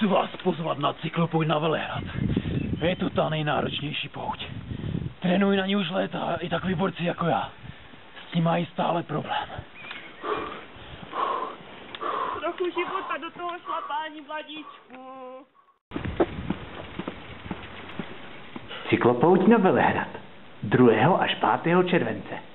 Chci vás pozvat na cyklopoj na Velehrad. Je to ta nejnáročnější pouť. Trénuji na ní už léta i takový borci jako já. S tím mají stále problém. Trochu života do toho šlapání, mladíčku. Cyklopouť na Velehrad 2. až 5. července.